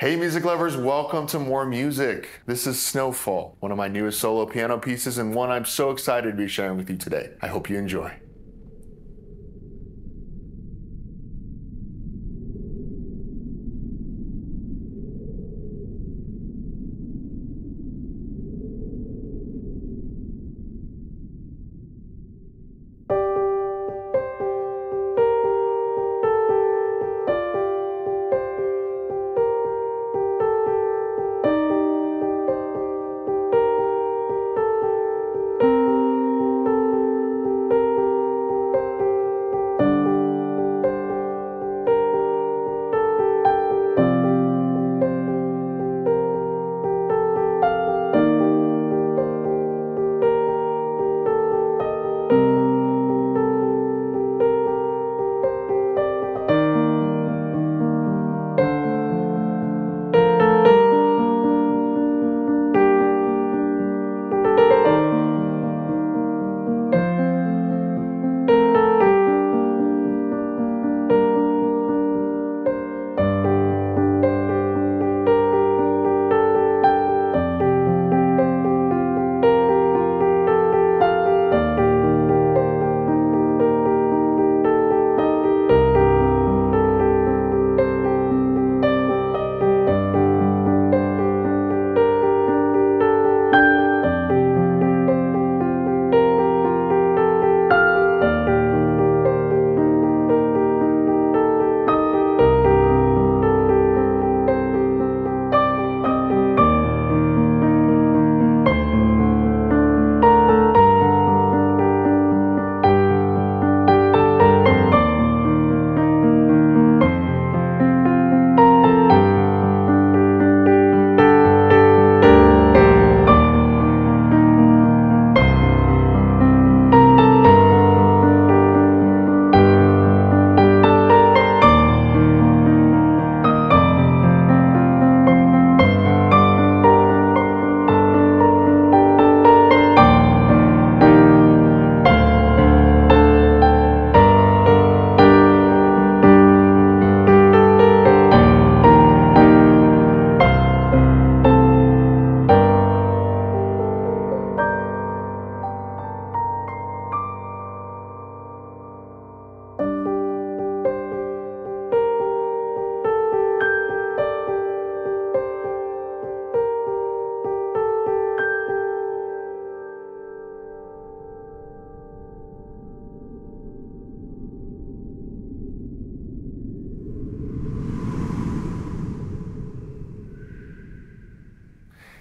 Hey, music lovers, welcome to Moore Music. This is Snowfall, one of my newest solo piano pieces, and one I'm so excited to be sharing with you today. I hope you enjoy.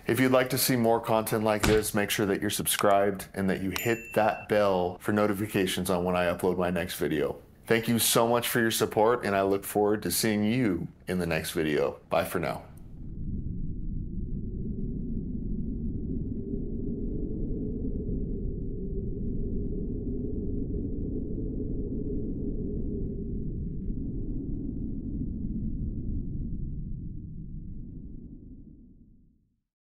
If you'd like to see more content like this, make sure that you're subscribed and that you hit that bell for notifications on when I upload my next video. Thank you so much for your support, and I look forward to seeing you in the next video. Bye for now.